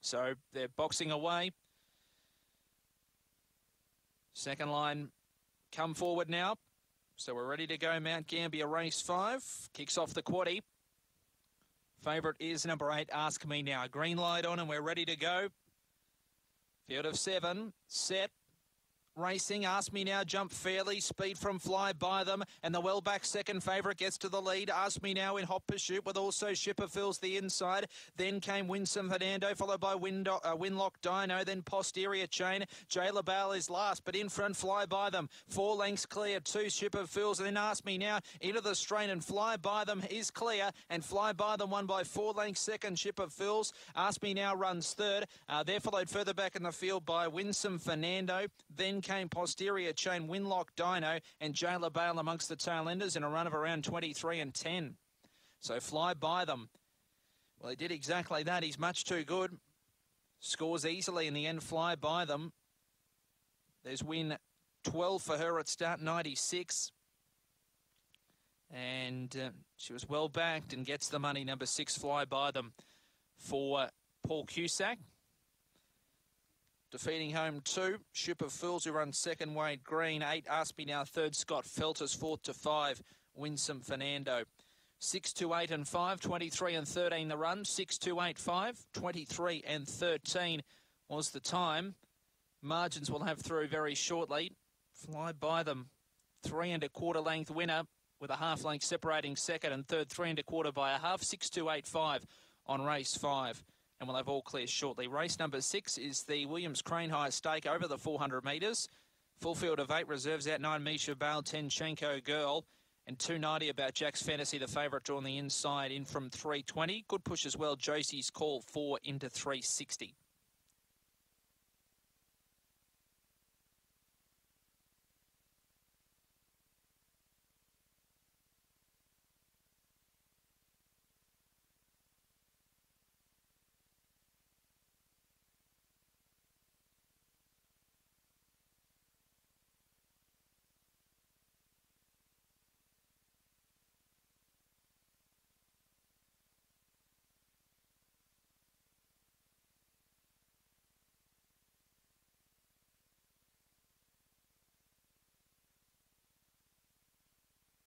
So they're boxing away. Second line come forward now. So we're ready to go. Mount Gambier race five. Kicks off the quaddy. Favourite is number eight, Ask Me Now. Green light on and we're ready to go. Field of seven, set, racing. Ask me now, jump fairly. Speed from fly by them. And the well back second favourite gets to the lead. Ask me now in hot pursuit with also Ship of Fools the inside. Then came Winsome Fernando, followed by uh, Winlock Dino. Then Posterior Chain. Jay LaBelle is last, but in front fly by them. Four lengths clear. Two Ship of Fools. And then Ask me now into the strain and fly by them is clear. And fly by them one by four lengths second. Ship of Fools. Ask me now runs third. Uh, they're followed further back in the field by Winsome Fernando. Then came posterior chain Winlock Dino and Jayla Bale amongst the tail enders in a run of around 23 and 10. So fly by them. Well, he did exactly that. He's much too good. Scores easily in the end, fly by them. There's win 12 for her at start 96. And uh, she was well backed and gets the money. Number six, fly by them for Paul Cusack. Defeating home two, Ship of Fools who run second, Wade Green. Eight, Ask Me Now, third, Scott Felters, fourth to five, Winsome Fernando. Six to eight and five, 23 and 13 the run. Six to eight, five, 23 and 13 was the time. Margins will have through very shortly. Fly by them. Three and a quarter length winner with a half length separating second and third, three and a quarter by a half. Six to eight, five on race five and we'll have all clear shortly. Race number six is the Williams Crane High Stake over the 400 metres. Full field of eight reserves out nine Misha Bale, 10 Chenko Girl, and 290 about Jack's Fantasy, the favourite on the inside in from 320. Good push as well. Josie's call four into 360.